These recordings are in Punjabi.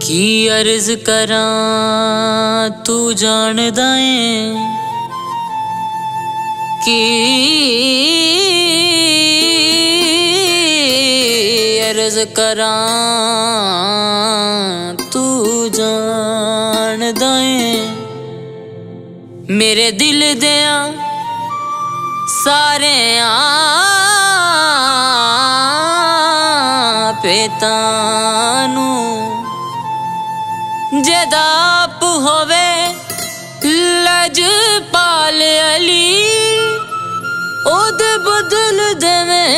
ਕੀ ਅਰਜ਼ ਕਰਾਂ ਤੂੰ ਜਾਣਦਾ ਏ? ਕੀ ਅਰਜ਼ ਕਰਾਂ ਤੂੰ ਜਾਣਦਾ ਏ? ਮੇਰੇ ਦਿਲ ਦਿਆਂ ਸਾਰਿਆਂ ਪੇਤਾਂ ਨੂੰ ਜਿਹਦਾ ਆਪ ਹੋਵੇ, ਲਜ ਪਾਲ ਅਲੀ। ਉਹਦ ਬਦਲ ਦੇਵੇਂ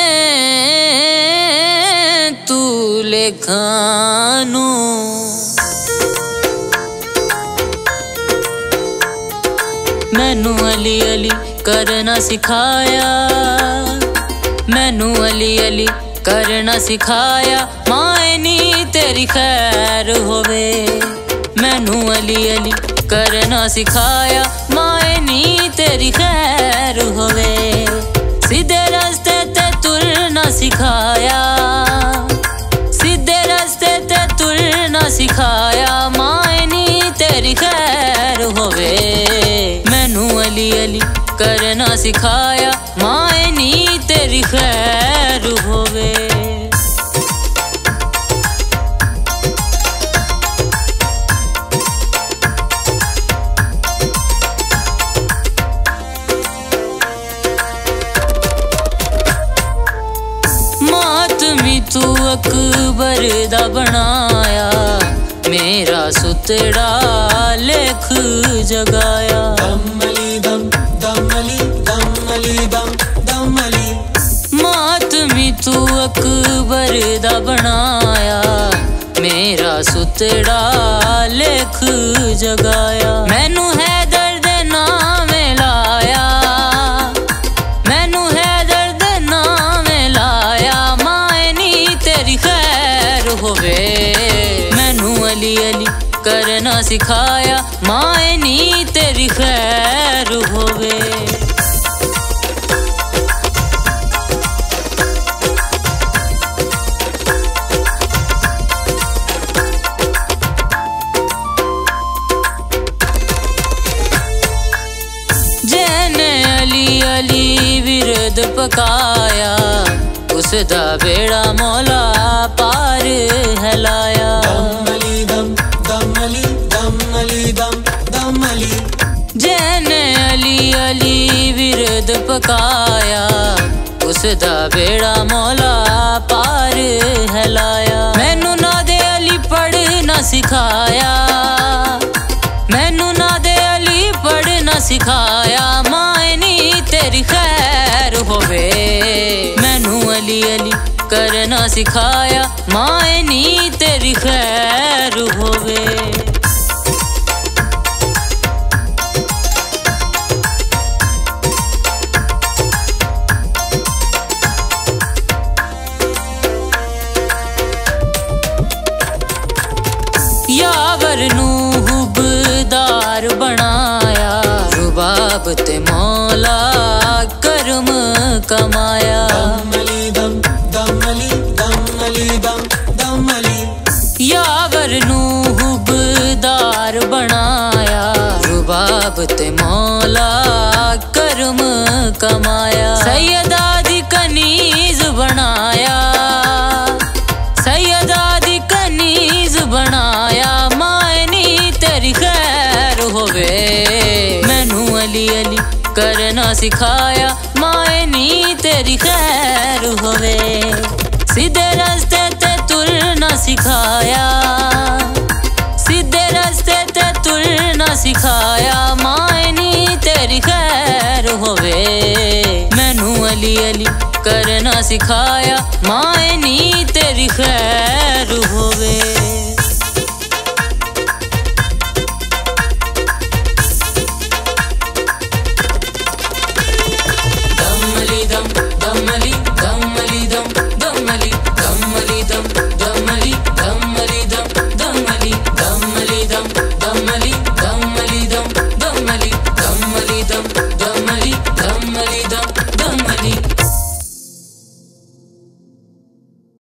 ਤੂੰ ਲੇਖਾਂ ਨੂੰ। ਮੈਨੂੰ ਅਲੀ ਅਲੀ ਕਰਨਾ ਸਿਖਾਇਆ। ਮੈਨੂੰ ਅਲੀ ਅਲੀ ਕਰਨਾ ਸਿਖਾਇਆ, ਮਾਏ ਨੀ ਤੇਰੀ ਖੈਰ ਹੋਵੇ। ਮੈਨੂੰ ਅਲੀ ਅਲੀ ਕਰਨਾ ਸਿਖਾਇਆ, ਮਾਏ ਨੀ ਤੇਰੀ ਖੈਰ ਹੋਵੇ। ਸਿੱਧੇ ਰਸਤੇ ਤੇ ਤੁਰਨਾ ਸਿਖਾਇਆ, ਸਿੱਧੇ ਰਸਤੇ ਤੇ ਤੁਰਨਾ ਸਿਖਾਇਆ, ਮਾਏ ਨੀ ਤੇਰੀ ਖੈਰ ਹੋਵੇ। ਮੈਨੂੰ ਅਲੀ ਅਲੀ ਕਰਨਾ ਸਿਖਾਇਆ, ਮਾਏ ਨੀ ਤੇਰੀ ਖੈਰ ਹੋਵੇ। ਮਾਤਮੀ ਤੂੰ ਅਕਬਰ ਦਾ ਬਣਾਇਆ ਮੇਰਾ ਸੁਤੜਾ ਲੇਖ ਜਗਾਇਆ। ਦਾ ਬਣਾਇਆ। ਮੇਰਾ ਸੁਤੜਾ ਲੇਖ ਜਗਾਇਆ। ਮੈਨੂੰ ਹੈ ਦਰਦ ਨਾਮ ਲਾਇਆ। ਮੈਨੂੰ ਹੈ ਦਰਦ ਨਾਮ ਲਾਇਆ। ਮਾਏ ਨੀ ਤੇਰੀ ਖੈਰ ਹੋਵੇ। ਮੈਨੂੰ ਅਲੀ ਅਲੀ ਕਰਨਾ ਸਿਖਾਇਆ। ਮਾਏ ਨੀ ਤੇਰੀ ਖੈਰ ਹੋਵੇ। ਅਲੀ ਵਿਰਦ ਪਕਾਇਆ ਉਸ ਦਾ ਬੇੜਾ ਮੌਲਾ ਪਾਰ ਹਲਾਇਆ ਦਮਲੀ ਦਮ ਦਮਲੀ ਦਮਲੀ ਦਮ ਦਮਲੀ ਜੈਨੇ ਅਲੀ ਅਲੀ ਵਿਰਦ ਪਕਾਇਆ ਉਸ ਦਾ ਬੇੜਾ ਮੌਲਾ ਪਾਰ ਹਲਾਇਆ ਮੈਨੂੰ ਨਾ ਦੇ ਅਲੀ ਪੜਨਾ ਸਿਖਾਇਆ ਮੈਨੂੰ ਨਾ ਦੇ ਅਲੀ ਪੜਨਾ ਸਿਖਾਇਆ ਕਰਨਾ ਸਿਖਾਇਆ ਮਾਏ ਨੀ ਤੇਰੀ ਖੈਰ ਹੋਵੇ। ਯਾਵਰ ਨੂੰ ਹੁਬਦਾਰ ਬਣਾਇਆ ਰੁਬਾਬ ਤੇ ਮੌਲਾ ਕਰਮ ਕਮਾਇਆ। ਸੈਯਦਾ ਦੀ ਕਨੀਜ਼ ਬਣਾਇਆ। ਸੈਯਦਾ ਦੀ ਕਨੀਜ਼ ਬਣਾਇਆ। ਮਾਏ ਨੀ ਤੇਰੀ ਖੈਰ ਹੋਵੇ। ਮੈਨੂੰ ਅਲੀ ਅਲੀ ਕਰਨਾ ਸਿਖਾਇਆ। ਮਾਏ ਨੀ ਤੇਰੀ ਖੈਰ ਹੋਵੇ। ਸਿੱਧੇ ਸਿਖਾਇਆ ਮਾਏ ਨੀ ਤੇਰੀ ਖੈਰ।